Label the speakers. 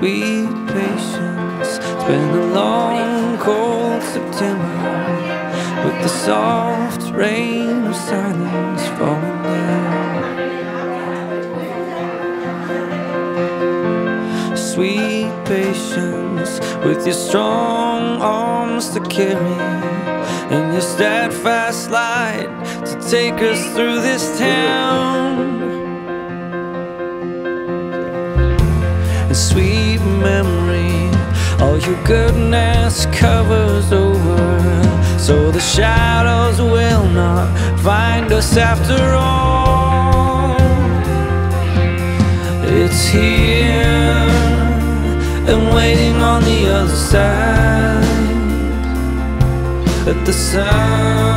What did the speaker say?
Speaker 1: sweet patience. It's been a long, cold September with the soft rain of silence falling down. Sweet patience with your strong arms to carry and your steadfast light to take us through this town. Memory, all your goodness covers over, so the shadows will not find us after all. It's here and waiting on the other side. at the sun